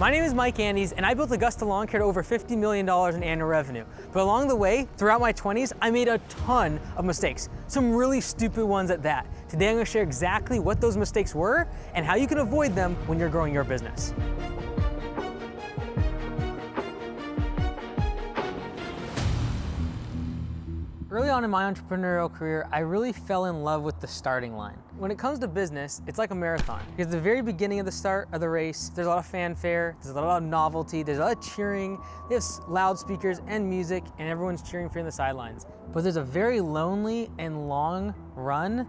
My name is Mike Andes, and I built Augusta Lawn Care to over $50 million in annual revenue. But along the way, throughout my 20s, I made a ton of mistakes, some really stupid ones at that. Today I'm gonna share exactly what those mistakes were and how you can avoid them when you're growing your business. Early on in my entrepreneurial career, I really fell in love with the starting line. When it comes to business, it's like a marathon. Because at the very beginning of the start of the race, there's a lot of fanfare, there's a lot of novelty, there's a lot of cheering, there's loudspeakers and music, and everyone's cheering for you on the sidelines. But there's a very lonely and long run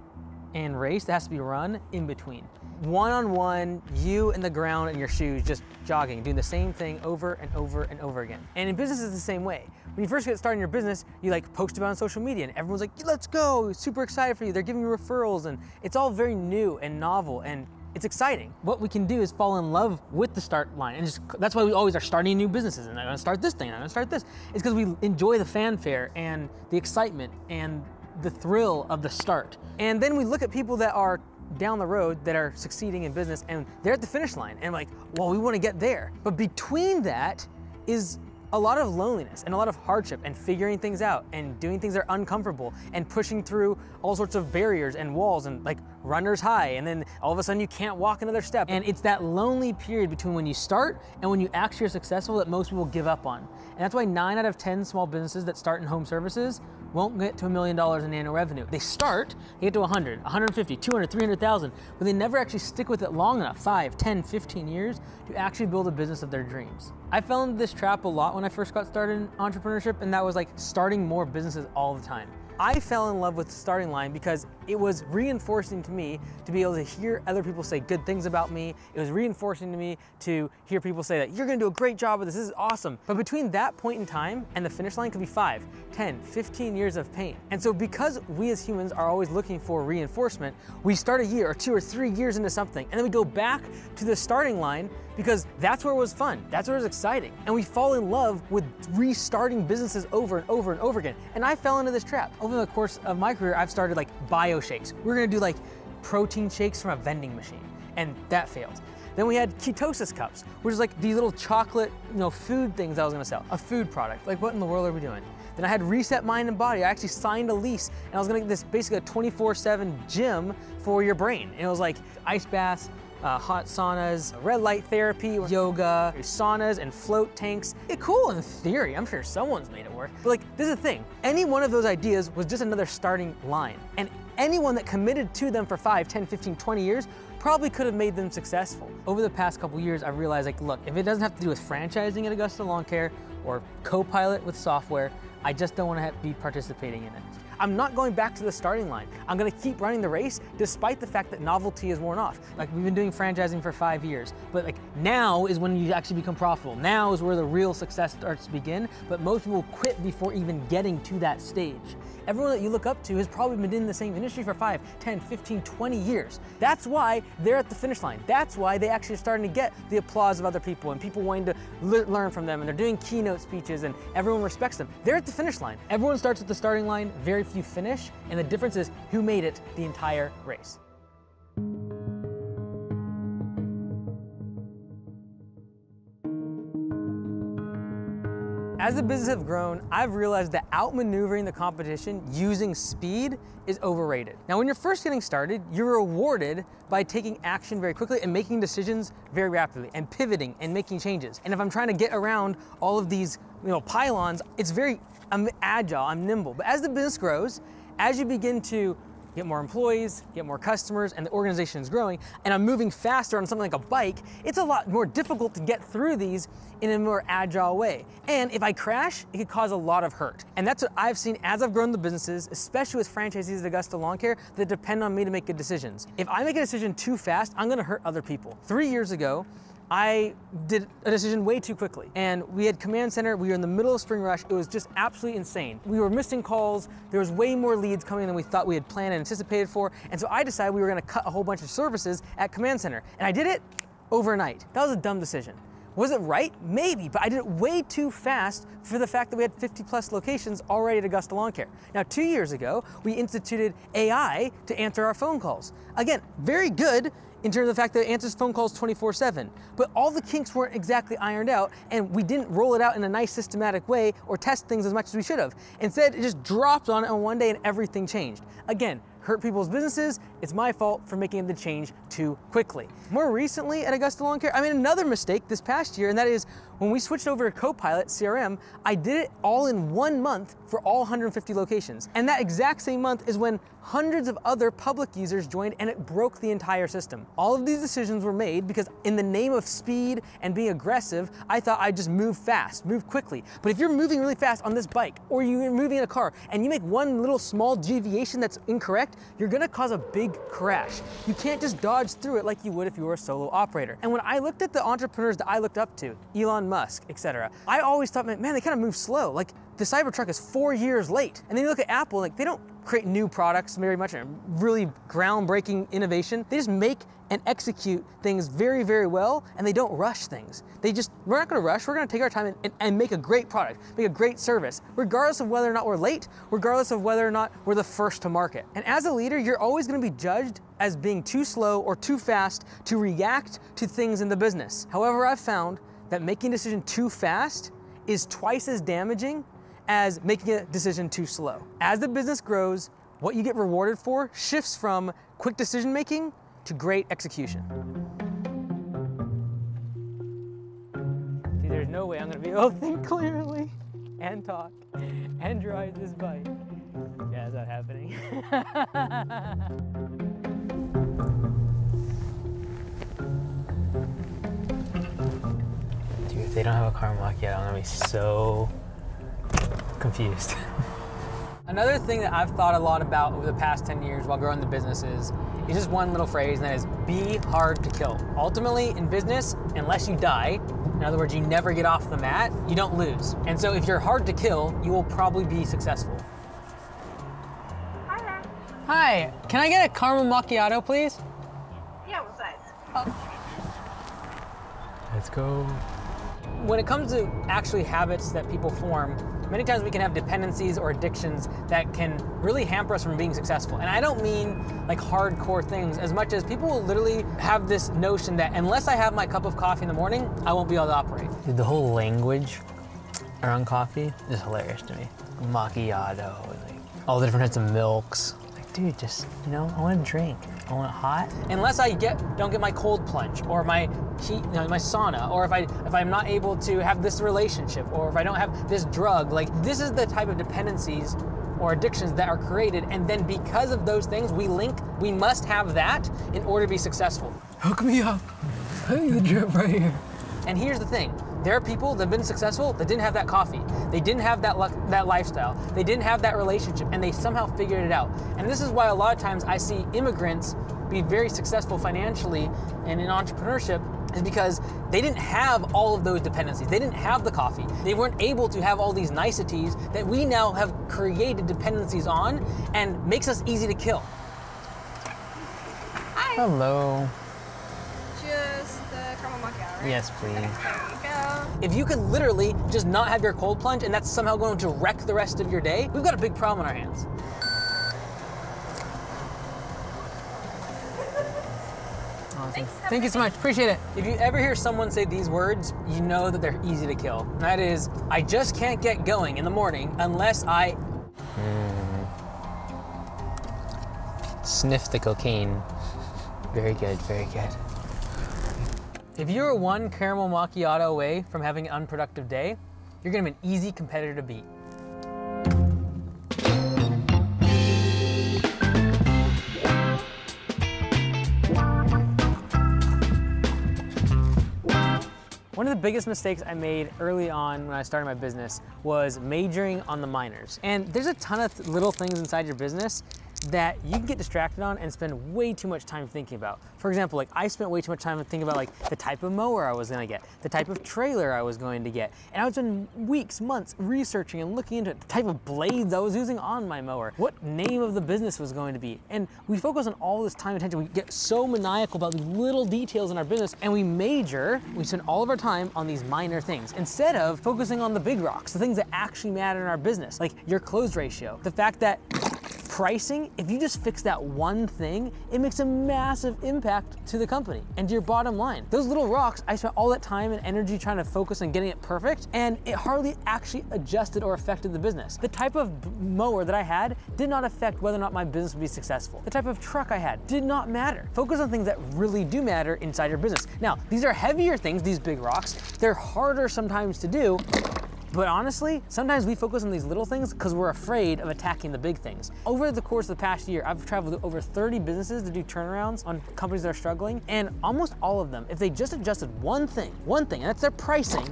and race that has to be run in between. One on one, you in the ground in your shoes, just jogging, doing the same thing over and over and over again. And in business, it's the same way. When you first get started in your business, you like post about on social media and everyone's like, let's go, super excited for you. They're giving you referrals and it's all very new and novel and it's exciting. What we can do is fall in love with the start line. And just, that's why we always are starting new businesses. And I'm gonna start this thing, and I'm gonna start this. It's because we enjoy the fanfare and the excitement and the thrill of the start. And then we look at people that are down the road that are succeeding in business and they're at the finish line and like, well, we want to get there. But between that is a lot of loneliness and a lot of hardship and figuring things out and doing things that are uncomfortable and pushing through all sorts of barriers and walls and like runner's high and then all of a sudden you can't walk another step. And it's that lonely period between when you start and when you actually are successful that most people give up on. And that's why nine out of 10 small businesses that start in home services won't get to a million dollars in annual revenue. They start, they get to 100, 150, 200, 300,000, but they never actually stick with it long enough, 5, 10, 15 years, to actually build a business of their dreams. I fell into this trap a lot when I first got started in entrepreneurship, and that was like starting more businesses all the time. I fell in love with the starting line because it was reinforcing to me to be able to hear other people say good things about me. It was reinforcing to me to hear people say that you're gonna do a great job with this, this is awesome. But between that point in time and the finish line could be five, 10, 15 years of pain. And so because we as humans are always looking for reinforcement, we start a year or two or three years into something and then we go back to the starting line because that's where it was fun, that's where it was exciting. And we fall in love with restarting businesses over and over and over again. And I fell into this trap. Over the course of my career, I've started like bio shakes. We are gonna do like protein shakes from a vending machine, and that failed. Then we had ketosis cups, which is like these little chocolate, you know, food things I was gonna sell, a food product. Like what in the world are we doing? Then I had Reset Mind and Body. I actually signed a lease and I was gonna get this basically a 24-7 gym for your brain. And it was like ice baths, uh, hot saunas, red light therapy, yoga, saunas, and float tanks. It's cool in theory. I'm sure someone's made it work. But like, this is the thing. Any one of those ideas was just another starting line. And anyone that committed to them for 5, 10, 15, 20 years probably could have made them successful. Over the past couple years, I've realized like, look, if it doesn't have to do with franchising at Augusta Lawn Care or Copilot with software, I just don't want to be participating in it. I'm not going back to the starting line. I'm gonna keep running the race despite the fact that novelty is worn off. Like we've been doing franchising for five years, but like now is when you actually become profitable. Now is where the real success starts to begin, but most people quit before even getting to that stage. Everyone that you look up to has probably been in the same industry for 5, 10, 15, 20 years. That's why they're at the finish line. That's why they actually are starting to get the applause of other people and people wanting to learn from them and they're doing keynote speeches and everyone respects them. They're at the finish line. Everyone starts at the starting line, very you finish, and the difference is who made it the entire race. As the business have grown, I've realized that outmaneuvering the competition using speed is overrated. Now, when you're first getting started, you're rewarded by taking action very quickly and making decisions very rapidly and pivoting and making changes. And if I'm trying to get around all of these you know, pylons, it's very, I'm agile, I'm nimble. But as the business grows, as you begin to get more employees, get more customers, and the organization is growing, and I'm moving faster on something like a bike, it's a lot more difficult to get through these in a more agile way. And if I crash, it could cause a lot of hurt. And that's what I've seen as I've grown the businesses, especially with franchisees at Augusta Lawn Care, that depend on me to make good decisions. If I make a decision too fast, I'm gonna hurt other people. Three years ago, I did a decision way too quickly. And we had command center, we were in the middle of spring rush. It was just absolutely insane. We were missing calls. There was way more leads coming than we thought we had planned and anticipated for. And so I decided we were gonna cut a whole bunch of services at command center. And I did it overnight. That was a dumb decision. Was it right? Maybe, but I did it way too fast for the fact that we had 50 plus locations already at Augusta Lawn Care. Now, two years ago, we instituted AI to answer our phone calls. Again, very good in terms of the fact that it answers phone calls 24 7. But all the kinks weren't exactly ironed out, and we didn't roll it out in a nice systematic way or test things as much as we should have. Instead, it just dropped on it on one day and everything changed. Again, hurt people's businesses, it's my fault for making the change too quickly. More recently at Augusta Lawn Care, I made another mistake this past year, and that is when we switched over to Copilot CRM, I did it all in one month for all 150 locations. And that exact same month is when hundreds of other public users joined and it broke the entire system. All of these decisions were made because in the name of speed and being aggressive, I thought I'd just move fast, move quickly. But if you're moving really fast on this bike or you're moving in a car and you make one little small deviation that's incorrect, you're gonna cause a big crash. You can't just dodge through it like you would if you were a solo operator. And when I looked at the entrepreneurs that I looked up to, Elon Musk, etc. I always thought, man, they kind of move slow. Like the Cybertruck is four years late. And then you look at Apple, like they don't create new products very much, and really groundbreaking innovation. They just make and execute things very, very well, and they don't rush things. They just, we're not gonna rush, we're gonna take our time and, and, and, make a great product, make a great service, regardless of whether or not we're late, regardless of whether or not we're the first to market. And as a leader, you're always gonna be judged as being too slow or too fast to react to things in the business. However, I've found that making a decision too fast is twice as damaging as making a decision too slow. As the business grows, what you get rewarded for shifts from quick decision making to great execution. See, there's no way I'm gonna be able to think clearly and talk and drive this bike. Yeah, is that happening? if they don't have a caramel macchiato, I'm gonna be so confused. Another thing that I've thought a lot about over the past 10 years while growing the business is, is just one little phrase, and that is be hard to kill. Ultimately, in business, unless you die, in other words, you never get off the mat, you don't lose. And so if you're hard to kill, you will probably be successful. Hi there. Hi, can I get a caramel macchiato, please? Yeah, what size? Oh. Let's go. When it comes to actually habits that people form, many times we can have dependencies or addictions that can really hamper us from being successful. And I don't mean like hardcore things as much as people will literally have this notion that unless I have my cup of coffee in the morning, I won't be able to operate. Dude, the whole language around coffee is hilarious to me. Macchiato, like all the different types of milks. Dude, just, you know, I want to drink. I want it hot. Unless I get don't get my cold plunge or my heat, you know, my sauna, or if I if I'm not able to have this relationship, or if I don't have this drug, like this is the type of dependencies or addictions that are created, and then because of those things, we link. We must have that in order to be successful. Hook me up. Hey, the drip right here. And here's the thing. There are people that have been successful that didn't have that coffee. They didn't have that luck, that lifestyle. They didn't have that relationship, and they somehow figured it out. And this is why a lot of times I see immigrants be very successful financially and in entrepreneurship is because they didn't have all of those dependencies. They didn't have the coffee. They weren't able to have all these niceties that we now have created dependencies on and makes us easy to kill. Hi. Hello. Just the caramel macchiato, right? Yes, please. There you go. If you could literally just not have your cold plunge and that's somehow going to wreck the rest of your day, we've got a big problem on our hands. Awesome. Thanks. Thank you so much. Appreciate it. If you ever hear someone say these words, you know that they're easy to kill. That is, I just can't get going in the morning unless I hmm. sniff the cocaine. Very good, very good. If you're one caramel macchiato away from having an unproductive day, you're gonna be an easy competitor to beat. One of the biggest mistakes I made early on when I started my business was majoring on the minors. And there's a ton of little things inside your business that you can get distracted on and spend way too much time thinking about. For example, like I spent way too much time thinking about like the type of mower I was gonna get, the type of trailer I was going to get. And I would spend weeks, months researching and looking into it, the type of blades I was using on my mower, what name of the business was going to be. And we focus on all this time and attention. We get so maniacal about these little details in our business and we major, we spend all of our time on these minor things instead of focusing on the big rocks, the things that actually matter in our business, like your close ratio, the fact that pricing, if you just fix that one thing, it makes a massive impact to the company and to your bottom line. Those little rocks, I spent all that time and energy trying to focus on getting it perfect, and it hardly actually adjusted or affected the business. The type of mower that I had did not affect whether or not my business would be successful. The type of truck I had did not matter. Focus on things that really do matter inside your business. Now, these are heavier things, these big rocks. They're harder sometimes to do, but honestly, sometimes we focus on these little things because we're afraid of attacking the big things. Over the course of the past year, I've traveled to over 30 businesses to do turnarounds on companies that are struggling, and almost all of them, if they just adjusted one thing, one thing, and that's their pricing,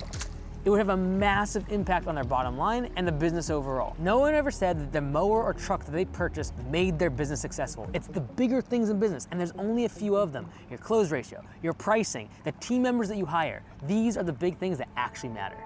it would have a massive impact on their bottom line and the business overall. No one ever said that the mower or truck that they purchased made their business successful. It's the bigger things in business, and there's only a few of them. Your close ratio, your pricing, the team members that you hire. These are the big things that actually matter.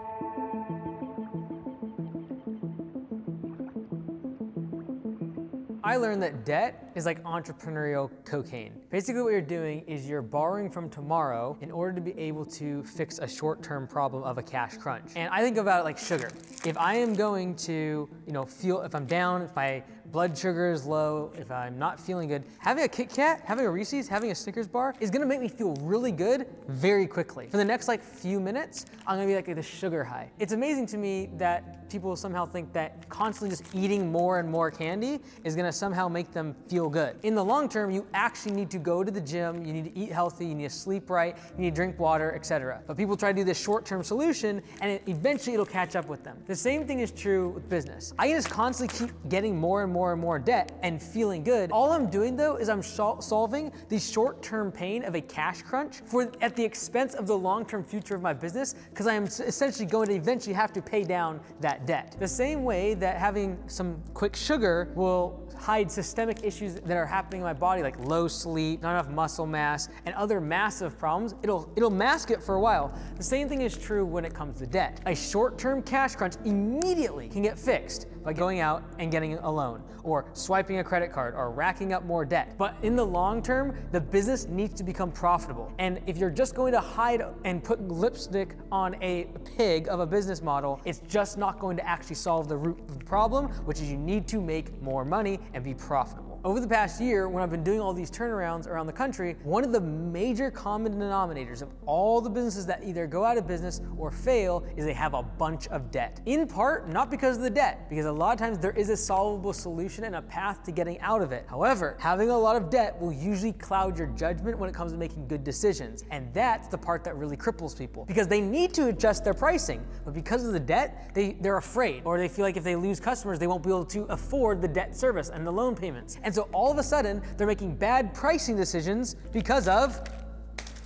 I learned that debt is like entrepreneurial cocaine. Basically what you're doing is you're borrowing from tomorrow in order to be able to fix a short-term problem of a cash crunch. And I think about it like sugar. If I am going to, you know, feel, if I'm down, if my blood sugar is low, if I'm not feeling good, having a Kit Kat, having a Reese's, having a Snickers bar is gonna make me feel really good very quickly. For the next like few minutes, I'm gonna be like the sugar high. It's amazing to me that people somehow think that constantly just eating more and more candy is gonna somehow make them feel good. In the long term, you actually need to go to the gym, you need to eat healthy, you need to sleep right, you need to drink water, etc. But people try to do this short-term solution and it, eventually it'll catch up with them. The same thing is true with business. I just constantly keep getting more and more more and more debt and feeling good. All I'm doing though is I'm solving the short-term pain of a cash crunch for at the expense of the long-term future of my business because I am essentially going to eventually have to pay down that debt. The same way that having some quick sugar will hide systemic issues that are happening in my body like low sleep, not enough muscle mass, and other massive problems, it'll, it'll mask it for a while. The same thing is true when it comes to debt. A short-term cash crunch immediately can get fixed by going out and getting a loan or swiping a credit card or racking up more debt. But in the long term, the business needs to become profitable. And if you're just going to hide and put lipstick on a pig of a business model, it's just not going to actually solve the root of the problem, which is you need to make more money and be profitable. Over the past year, when I've been doing all these turnarounds around the country, one of the major common denominators of all the businesses that either go out of business or fail is they have a bunch of debt. In part, not because of the debt, because a lot of times there is a solvable solution and a path to getting out of it. However, having a lot of debt will usually cloud your judgment when it comes to making good decisions. And that's the part that really cripples people because they need to adjust their pricing, but because of the debt, they, they're afraid or they feel like if they lose customers, they won't be able to afford the debt service and the loan payments. And and so all of a sudden, they're making bad pricing decisions because of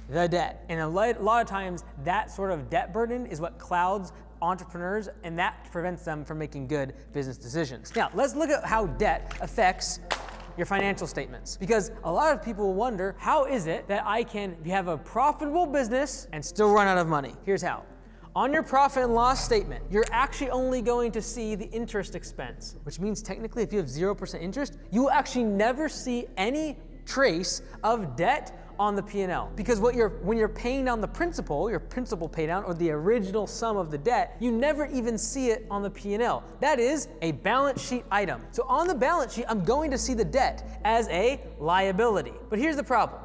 the debt. And a lot of times, that sort of debt burden is what clouds entrepreneurs and that prevents them from making good business decisions. Now, let's look at how debt affects your financial statements. Because a lot of people wonder, how is it that I can have a profitable business and still run out of money? Here's how. On your profit and loss statement, you're actually only going to see the interest expense, which means technically if you have 0% interest, you will actually never see any trace of debt on the P&L. Because what you're, when you're paying down the principal, your principal pay down, or the original sum of the debt, you never even see it on the P&L. That is a balance sheet item. So on the balance sheet, I'm going to see the debt as a liability. But here's the problem.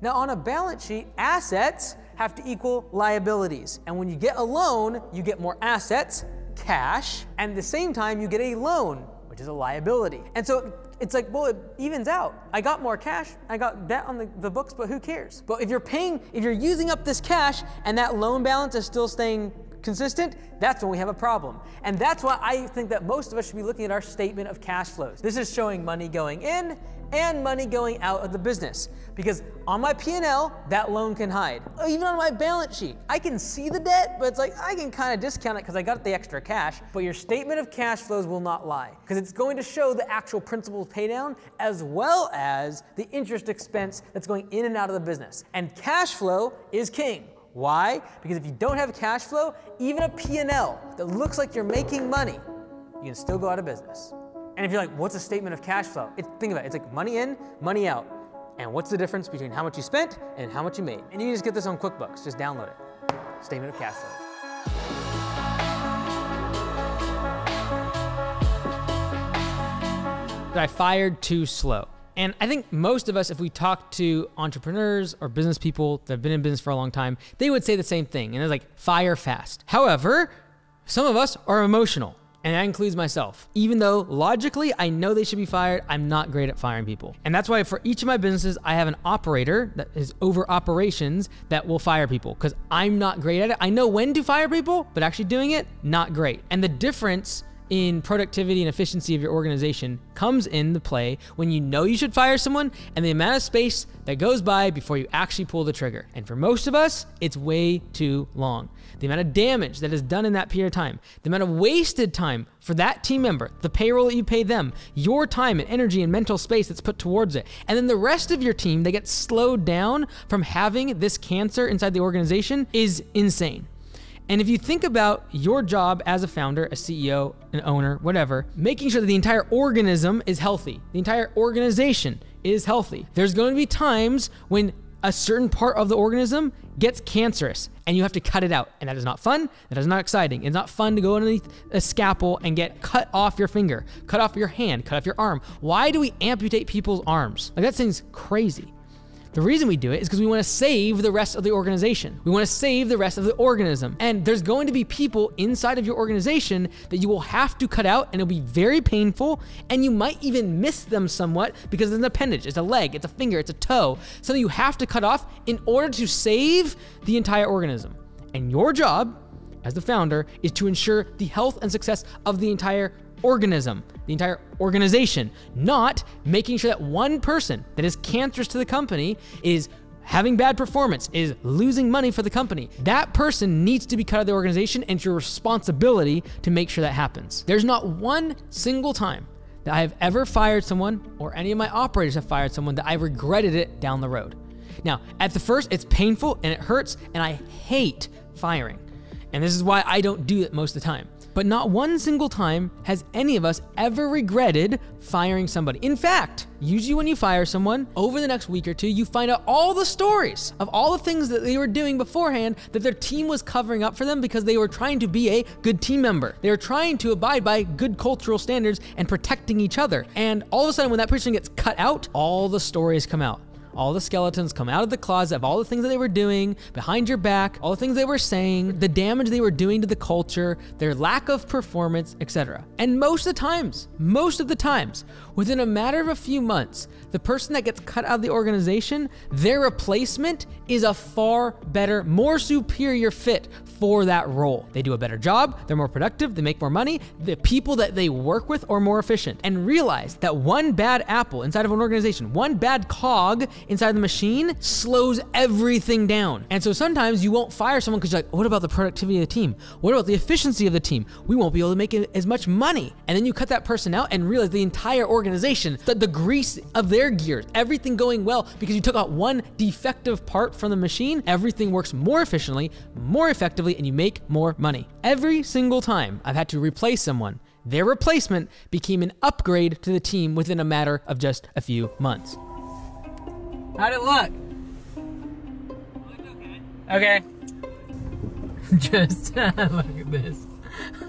Now on a balance sheet, assets have to equal liabilities. And when you get a loan, you get more assets, cash, and at the same time you get a loan, which is a liability. And so it's like, well, it evens out. I got more cash, I got debt on the, the books, but who cares? But if you're paying, if you're using up this cash and that loan balance is still staying consistent, that's when we have a problem. And that's why I think that most of us should be looking at our statement of cash flows. This is showing money going in and money going out of the business. Because on my P&L, that loan can hide. Even on my balance sheet, I can see the debt, but it's like I can kind of discount it because I got the extra cash. But your statement of cash flows will not lie because it's going to show the actual principal pay down as well as the interest expense that's going in and out of the business. And cash flow is king. Why? Because if you don't have cash flow, even a P&L that looks like you're making money, you can still go out of business. And if you're like, what's a statement of cash flow? It, think about it. It's like money in, money out. And what's the difference between how much you spent and how much you made? And you can just get this on QuickBooks. Just download it. Statement of cash flow. I fired too slow. And I think most of us, if we talk to entrepreneurs or business people that have been in business for a long time, they would say the same thing. And it's like, fire fast. However, some of us are emotional. And that includes myself. Even though logically I know they should be fired, I'm not great at firing people. And that's why for each of my businesses, I have an operator that is over operations that will fire people because I'm not great at it. I know when to fire people, but actually doing it, not great. And the difference in productivity and efficiency of your organization comes in the play when you know you should fire someone and the amount of space that goes by before you actually pull the trigger. And for most of us, it's way too long. The amount of damage that is done in that period of time, the amount of wasted time for that team member, the payroll that you pay them, your time and energy and mental space that's put towards it. And then the rest of your team, they get slowed down from having this cancer inside the organization is insane. And if you think about your job as a founder, a CEO, an owner, whatever, making sure that the entire organism is healthy, the entire organization is healthy. There's going to be times when a certain part of the organism gets cancerous and you have to cut it out. And that is not fun. That is not exciting. It's not fun to go underneath a scalpel and get cut off your finger, cut off your hand, cut off your arm. Why do we amputate people's arms? Like that seems crazy. The reason we do it is because we want to save the rest of the organization. We want to save the rest of the organism. And there's going to be people inside of your organization that you will have to cut out and it'll be very painful. And you might even miss them somewhat because it's an appendage, it's a leg, it's a finger, it's a toe. Something you have to cut off in order to save the entire organism. And your job as the founder is to ensure the health and success of the entire organism, the entire organization, not making sure that one person that is cancerous to the company is having bad performance, is losing money for the company. That person needs to be cut out of the organization, and it's your responsibility to make sure that happens. There's not one single time that I have ever fired someone or any of my operators have fired someone that I regretted it down the road. Now, at the first, it's painful and it hurts, and I hate firing. And this is why I don't do it most of the time. But not one single time has any of us ever regretted firing somebody. In fact, usually when you fire someone, over the next week or two, you find out all the stories of all the things that they were doing beforehand that their team was covering up for them because they were trying to be a good team member. They were trying to abide by good cultural standards and protecting each other. And all of a sudden, when that person gets cut out, all the stories come out all the skeletons come out of the closet of all the things that they were doing behind your back, all the things they were saying, the damage they were doing to the culture, their lack of performance, etc. And most of the times, most of the times, within a matter of a few months, the person that gets cut out of the organization, their replacement is a far better, more superior fit for that role. They do a better job, they're more productive, they make more money, the people that they work with are more efficient. And realize that one bad apple inside of an organization, one bad cog inside the machine slows everything down. And so sometimes you won't fire someone because you're like, what about the productivity of the team? What about the efficiency of the team? We won't be able to make as much money. And then you cut that person out and realize the entire organization, the, the grease of their gears, everything going well because you took out one defective part from the machine, everything works more efficiently, more effectively, and you make more money. Every single time I've had to replace someone, their replacement became an upgrade to the team within a matter of just a few months. How'd it look? okay. Okay. Just look at this.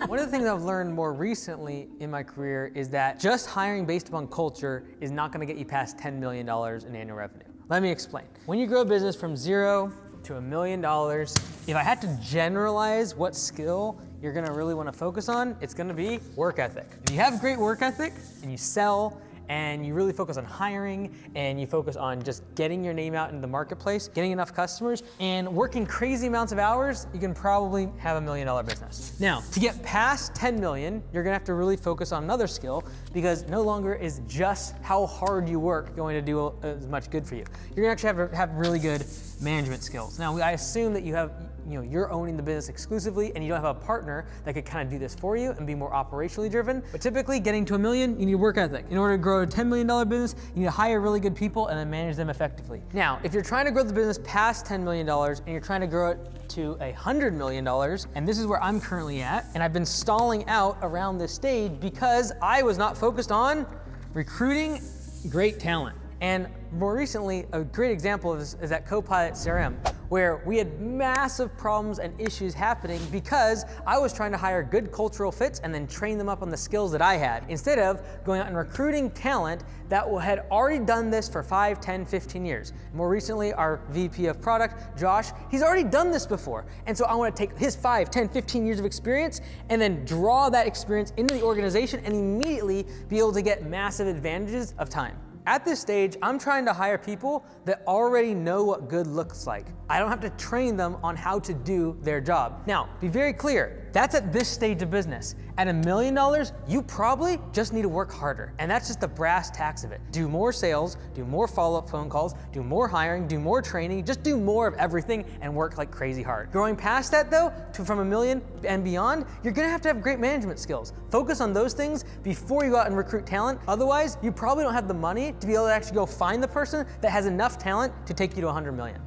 One of the things I've learned more recently in my career is that just hiring based upon culture is not going to get you past $10 million in annual revenue. Let me explain. When you grow a business from zero to a million dollars, if I had to generalize what skill you're going to really want to focus on, it's going to be work ethic. If you have great work ethic and you sell and you really focus on hiring and you focus on just getting your name out in the marketplace, getting enough customers, and working crazy amounts of hours, you can probably have a million dollar business. Now, to get past 10 million, you're gonna have to really focus on another skill because no longer is just how hard you work going to do uh, as much good for you. You're gonna actually have, to have really good management skills. Now, I assume that you have you know, you're owning the business exclusively and you don't have a partner that could kind of do this for you and be more operationally driven. But typically getting to a million, you need work ethic. In order to grow a $10 million business, you need to hire really good people and then manage them effectively. Now, if you're trying to grow the business past $10 million and you're trying to grow it to a $100 million, and this is where I'm currently at, and I've been stalling out around this stage because I was not focused on recruiting great talent. And more recently, a great example this is at Copilot CRM. where we had massive problems and issues happening because I was trying to hire good cultural fits and then train them up on the skills that I had instead of going out and recruiting talent that had already done this for 5, 10, 15 years. More recently, our VP of product, Josh, he's already done this before. And so I want to take his 5, 10, 15 years of experience and then draw that experience into the organization and immediately be able to get massive advantages of time. At this stage, I'm trying to hire people that already know what good looks like. I don't have to train them on how to do their job. Now, be very clear, that's at this stage of business. At a million dollars, you probably just need to work harder. And that's just the brass tacks of it. Do more sales, do more follow up phone calls, do more hiring, do more training, just do more of everything and work like crazy hard. Growing past that though, to from a million and beyond, you're gonna have to have great management skills. Focus on those things before you go out and recruit talent. Otherwise, you probably don't have the money to be able to actually go find the person that has enough talent to take you to 100 million.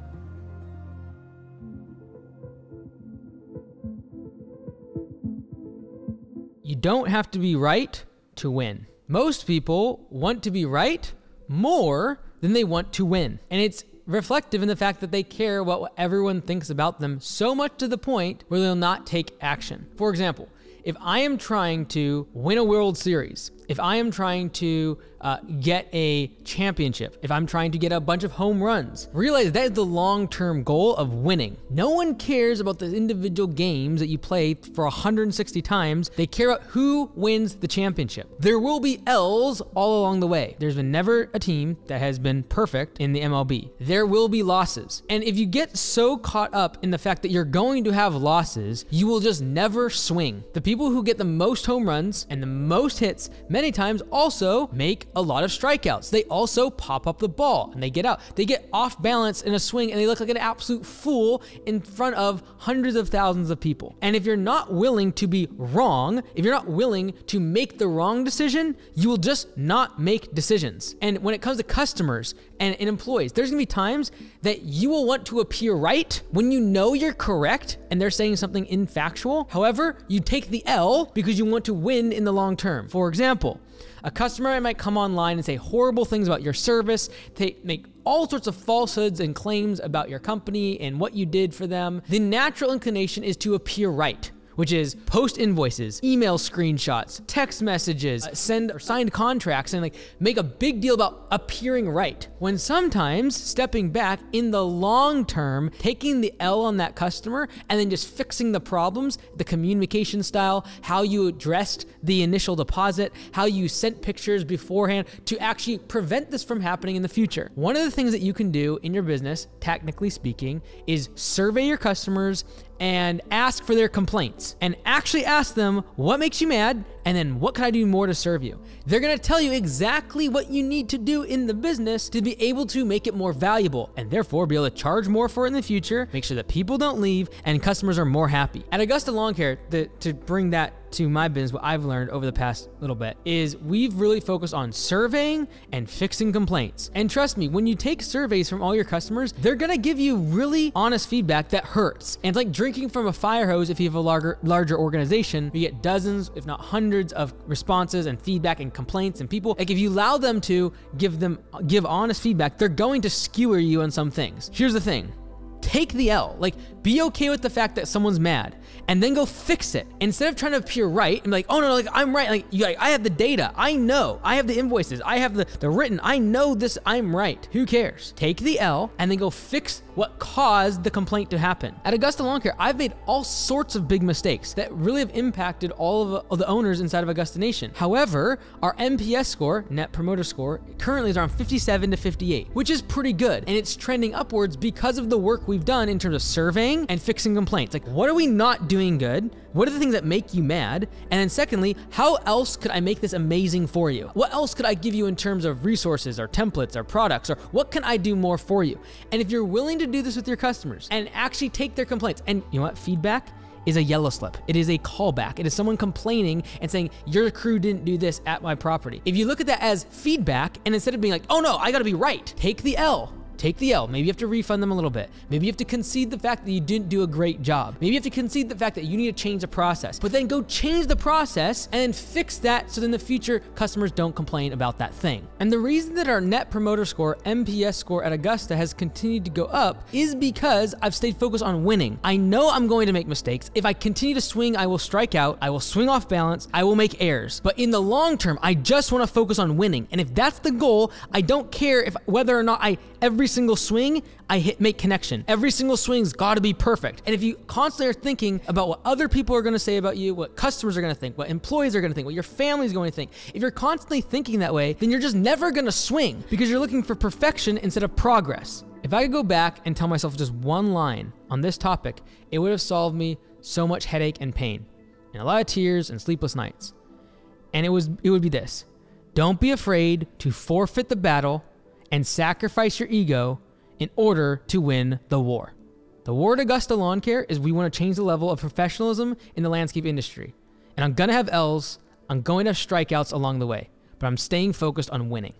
You don't have to be right to win. Most people want to be right more than they want to win. And it's reflective in the fact that they care what everyone thinks about them so much to the point where they'll not take action. For example, if I am trying to win a World Series, if I am trying to uh, get a championship, if I'm trying to get a bunch of home runs, realize that is the long term goal of winning. No one cares about the individual games that you play for 160 times. They care about who wins the championship. There will be L's all along the way. There's been never a team that has been perfect in the MLB. There will be losses. And if you get so caught up in the fact that you're going to have losses, you will just never swing. The people who get the most home runs and the most hits many times also make a lot of strikeouts. They also pop up the ball and they get out. They get off balance in a swing and they look like an absolute fool in front of hundreds of thousands of people. And if you're not willing to be wrong, if you're not willing to make the wrong decision, you will just not make decisions. And when it comes to customers and, and employees, there's gonna be times that you will want to appear right when you know you're correct and they're saying something infactual. However, you take the L because you want to win in the long term. For example, a customer might come online and say horrible things about your service. They make all sorts of falsehoods and claims about your company and what you did for them. The natural inclination is to appear right which is post invoices, email screenshots, text messages, uh, send signed contracts, and like make a big deal about appearing right. When sometimes stepping back in the long term, taking the L on that customer and then just fixing the problems, the communication style, how you addressed the initial deposit, how you sent pictures beforehand to actually prevent this from happening in the future. One of the things that you can do in your business, technically speaking, is survey your customers and ask for their complaints and actually ask them what makes you mad and then what can I do more to serve you. They're gonna tell you exactly what you need to do in the business to be able to make it more valuable and therefore be able to charge more for it in the future, make sure that people don't leave and customers are more happy. At Augusta Lawn Care, the, to bring that to my business, what I've learned over the past little bit is we've really focused on surveying and fixing complaints. And trust me, when you take surveys from all your customers, they're gonna give you really honest feedback that hurts. And it's like drinking from a fire hose if you have a larger, larger organization. You get dozens, if not hundreds, of responses and feedback and complaints and people. Like if you allow them to give them give honest feedback, they're going to skewer you on some things. Here's the thing take the L. Like, be okay with the fact that someone's mad and then go fix it. Instead of trying to appear right and be like, oh no, no like I'm right. Like, you, like I have the data. I know. I have the invoices. I have the, the written. I know this. I'm right. Who cares? Take the L and then go fix what caused the complaint to happen. At Augusta Lawn Care, I've made all sorts of big mistakes that really have impacted all of, the owners inside of Augusta Nation. However, our NPS score, Net Promoter Score, currently is around 57 to 58, which is pretty good. And it's trending upwards because of the work we've done in terms of surveying and fixing complaints. Like, what are we not doing good? What are the things that make you mad? And then secondly, how else could I make this amazing for you? What else could I give you in terms of resources or templates or products or what can I do more for you? And if you're willing to do this with your customers and actually take their complaints and you know what? Feedback is a yellow slip. It is a callback. It is someone complaining and saying, Your crew didn't do this at my property. If you look at that as feedback, and instead of being like, Oh no, I gotta be right, take the L Take the L. Maybe you have to refund them a little bit. Maybe you have to concede the fact that you didn't do a great job. Maybe you have to concede the fact that you need to change the process. But then go change the process and then fix that so in the future customers don't complain about that thing. And the reason that our net promoter score, NPS score at Augusta has continued to go up is because I've stayed focused on winning. I know I'm going to make mistakes. If I continue to swing, I will strike out. I will swing off balance. I will make errors. But in the long term, I just want to focus on winning. And if that's the goal, I don't care if whether or not I every single swing I hit make connection. Every single swing's got to be perfect. And if you constantly are thinking about what other people are to say about you, what customers are to think, what employees are to think, what your family's going to think, if you're constantly thinking that way, then you're just never to swing because you're looking for perfection instead of progress. If I could go back and tell myself just one line on this topic, it would have solved me so much headache and pain and a lot of tears and sleepless nights. And it was it would be this. Don't be afraid to forfeit the battle and sacrifice your ego in order to win the war. The war at Augusta Lawn Care is we want to change the level of professionalism in the landscape industry. And I'm going to have L's, I'm going to have strikeouts along the way, but I'm staying focused on winning.